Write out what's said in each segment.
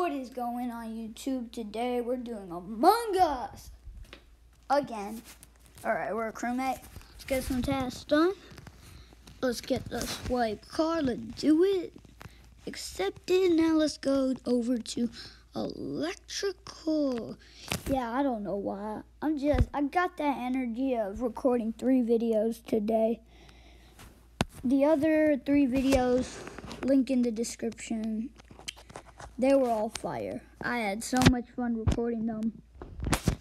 what is going on YouTube today? We're doing Among Us again. All right, we're a crewmate. Let's get some tasks done. Let's get the swipe card. Let's do it. Accepted. Now let's go over to electrical. Yeah, I don't know why. I'm just I got that energy of recording three videos today. The other three videos link in the description. They were all fire. I had so much fun recording them.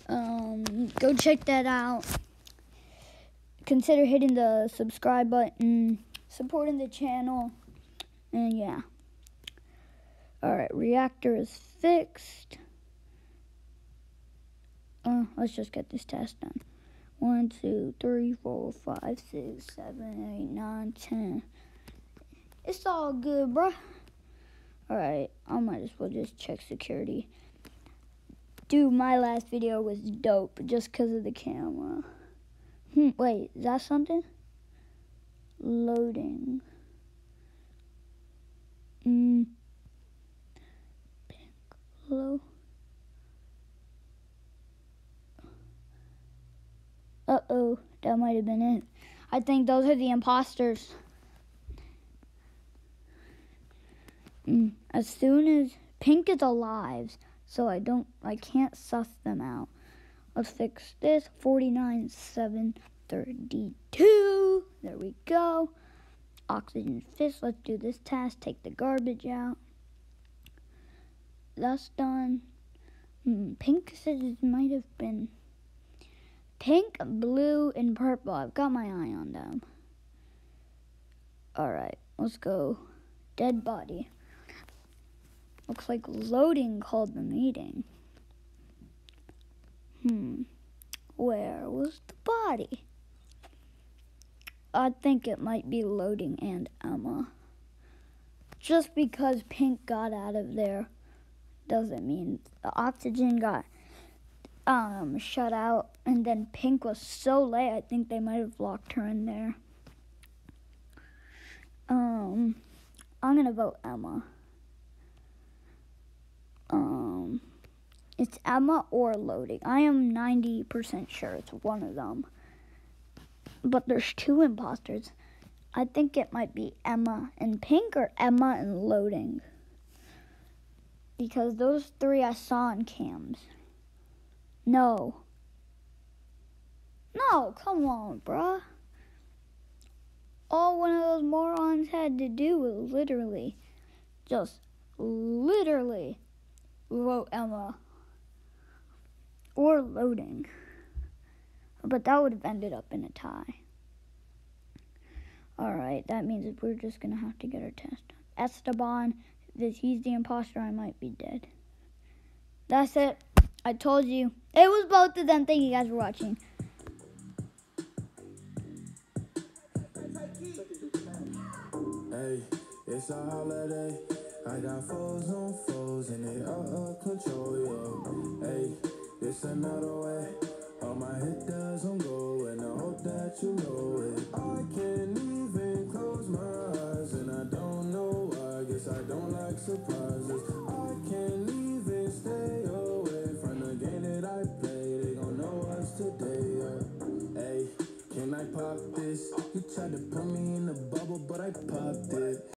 Um, go check that out. Consider hitting the subscribe button, supporting the channel, and yeah. Alright, reactor is fixed. Uh, let's just get this test done. One, two, three, four, five, six, seven, eight, nine, ten. It's all good, bruh. Alright, I might as well just check security. Dude, my last video was dope just because of the camera. Hmm, wait, is that something? Loading. Hmm. Pink. Uh-oh, that might have been it. I think those are the imposters. Mm. As soon as pink is alive, so I don't, I can't suss them out. Let's fix this. 49, 7, 32. There we go. Oxygen fist. Let's do this task. Take the garbage out. That's done. Hmm, pink says it might have been pink, blue, and purple. I've got my eye on them. Alright, let's go. Dead body. Looks like loading called the meeting. Hmm. Where was the body? I think it might be loading and Emma. Just because Pink got out of there doesn't mean the oxygen got um, shut out and then Pink was so late I think they might have locked her in there. Um I'm gonna vote Emma. Um, it's Emma or loading. I am 90% sure it's one of them. But there's two imposters. I think it might be Emma and Pink or Emma and loading. Because those three I saw on cams. No. No, come on, bruh. All one of those morons had to do was literally, just literally wrote Emma or loading. But that would have ended up in a tie. Alright, that means we're just going to have to get our test. Esteban, if he's the imposter, I might be dead. That's it. I told you. It was both of them. Thank you guys for watching. Hey, it's a holiday. I got foes on foes and they out of control, yo. Hey, it's another way. All my hit doesn't go and I hope that you know it. I can't even close my eyes and I don't know why. Guess I don't like surprises. I can't even stay away from the game that I play. They gon' know us today, yeah. Hey, can I pop this? You tried to put me in a bubble, but I popped it.